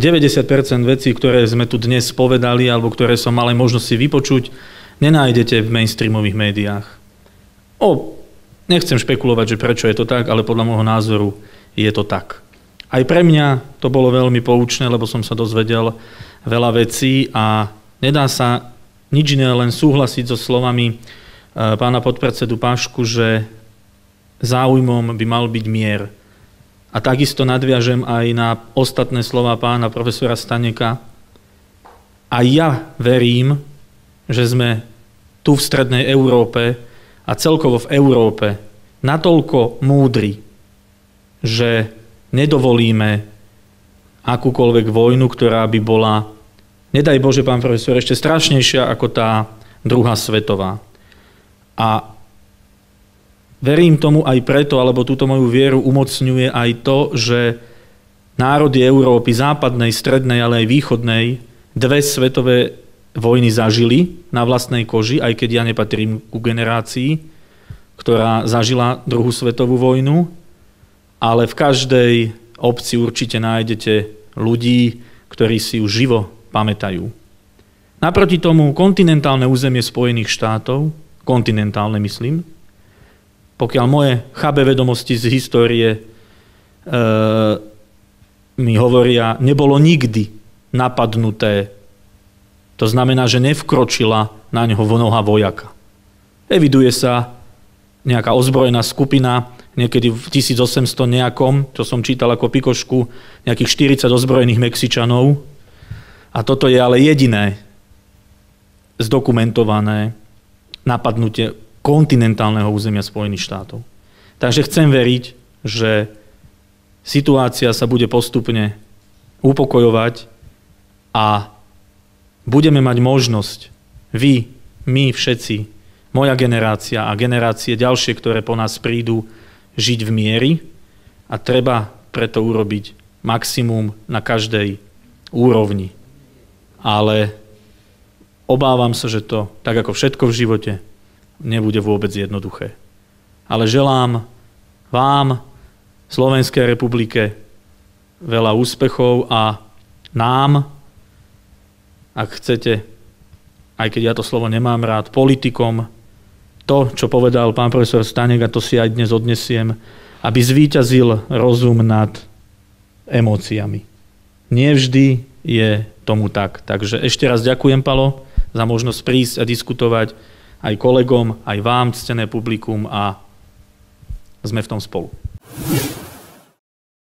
90% vecí, ktoré sme tu dnes povedali alebo ktoré som mal možnosť si vypočuť, nenájdete v mainstreamových médiách. O, nechcem špekulovať, že prečo je to tak, ale podľa môjho názoru je to tak. Aj pre mňa to bolo veľmi poučné, lebo som sa dozvedel veľa vecí a nedá sa nič iné len súhlasiť so slovami e, pána podpredsedu Pašku, že záujmom by mal byť mier. A takisto nadviažem aj na ostatné slova pána profesora Staneka. A ja verím, že sme tu v strednej Európe a celkovo v Európe natoľko múdri, že nedovolíme akúkoľvek vojnu, ktorá by bola, nedaj Bože, pán profesor, ešte strašnejšia ako tá druhá svetová. A Verím tomu aj preto, alebo túto moju vieru umocňuje aj to, že národy Európy, západnej, strednej, ale aj východnej, dve svetové vojny zažili na vlastnej koži, aj keď ja nepatrím ku generácii, ktorá zažila druhú svetovú vojnu, ale v každej obci určite nájdete ľudí, ktorí si ju živo pamätajú. Naproti tomu kontinentálne územie Spojených štátov, kontinentálne myslím, pokiaľ moje chabé vedomosti z histórie e, mi hovoria, nebolo nikdy napadnuté. To znamená, že nevkročila na ňoho vnoha vojaka. Eviduje sa nejaká ozbrojená skupina, niekedy v 1800 nejakom, čo som čítal ako pikošku, nejakých 40 ozbrojených Mexičanov. A toto je ale jediné zdokumentované napadnutie kontinentálneho územia Spojených štátov. Takže chcem veriť, že situácia sa bude postupne upokojovať a budeme mať možnosť, vy, my všetci, moja generácia a generácie ďalšie, ktoré po nás prídu, žiť v miery a treba preto urobiť maximum na každej úrovni. Ale obávam sa, že to, tak ako všetko v živote, nebude vôbec jednoduché. Ale želám vám, Slovenskej republike, veľa úspechov a nám, ak chcete, aj keď ja to slovo nemám rád, politikom, to, čo povedal pán profesor Stanek, a to si aj dnes odnesiem, aby zvíťazil rozum nad emóciami. Nie vždy je tomu tak. Takže ešte raz ďakujem, Palo, za možnosť prísť a diskutovať aj kolegom, aj vám, ctené publikum a sme v tom spolu.